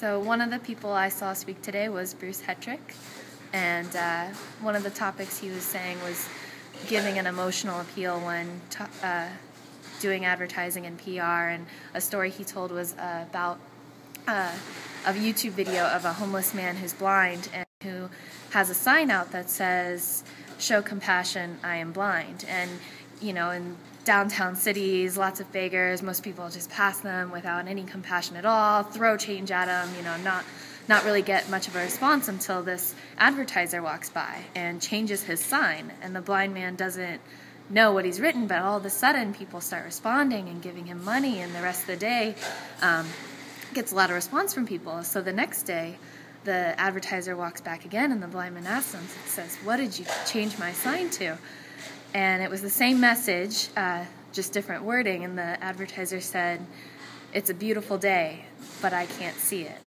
So one of the people I saw speak today was Bruce Hetrick, and uh, one of the topics he was saying was giving an emotional appeal when t- uh, doing advertising and PR. And a story he told was uh, about a YouTube video of a homeless man who's blind and who has a sign out that says, "Show compassion, I am blind." And you know, in downtown cities, lots of beggars. Most people just pass them without any compassion at all, throw change at them, you know, not not really get much of a response until this advertiser walks by and changes his sign and the blind man doesn't know what he's written but all of a sudden people start responding and giving him money and the rest of the day um, gets a lot of response from people so the next day the advertiser walks back again and the blind man asks him says what did you change my sign to and it was the same message, uh, just different wording. And the advertiser said, It's a beautiful day, but I can't see it.